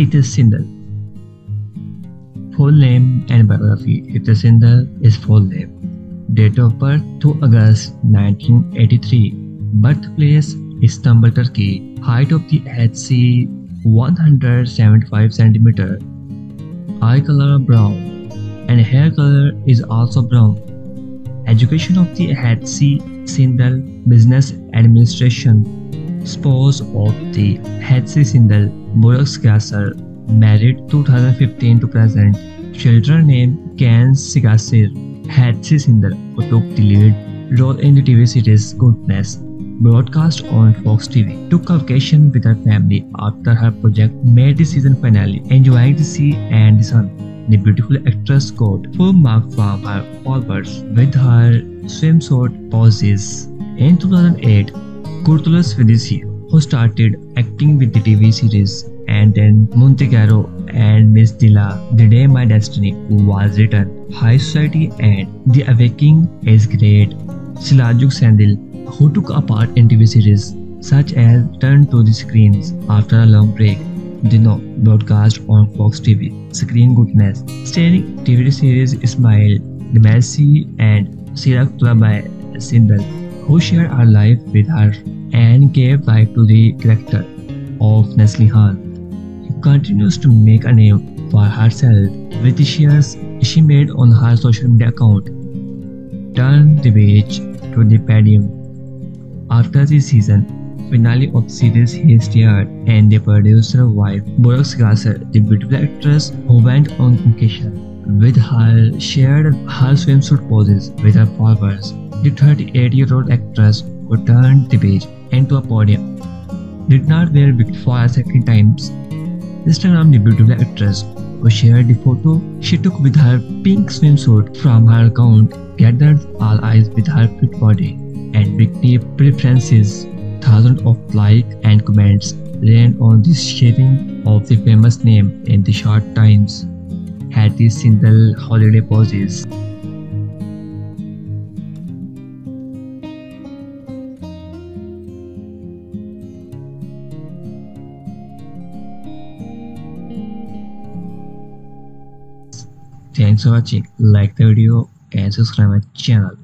Hatice Şendil. Full name and biography Hatice Şendil is full name. Date of birth 2 August 1983. Birthplace Istanbul, Turkey. Height of the HC 175 cm. Eye color brown and hair color is also brown. Education of the HC Şendil Business Administration. Spouse of the HC Şendil Burak Sağyaşar. Married 2015 to present. Children name Can Sağyaşar. Şendil who took the role in the TV series Goodness broadcast on Fox TV. Took a vacation with her family after her project made the season finale, enjoying the sea and the sun. The beautiful actress got full marks from her followers with her swimsuit poses. In 2008, Kurtlar Vadisi, who started acting with the TV series, and then Montenegro and Miss Dila, The Day My Destiny was written, High Society and The Awakening is Great. Seljuk Şendil who took a part in TV series such as Turn to the Screens after a long break. Dino broadcast on Fox TV, Screen Goodness, starring TV series Ismail, Demirci and Sera Kutlubey Şendil, who shared her life with her and gave life to the character of Neslihan. She continues to make a name for herself with the shares she made on her social media account. Turn the page to the podium. After the season finale of series, he starred and the producer wife Burak Sağyaşar, the beautiful actress who went on vacation with her shared her swimsuit poses with her followers. The 38-year-old actress who turned the page into a podium did not wear wig for a second time. Instagram the beautiful actress who shared the photo she took with her pink swimsuit from her account gathered all eyes with her fit body and Britney preferences. Thousands of likes and comments rained on this sharing of the famous name in the short times. Had these single holiday poses. Thanks for watching. Like the video and subscribe my channel.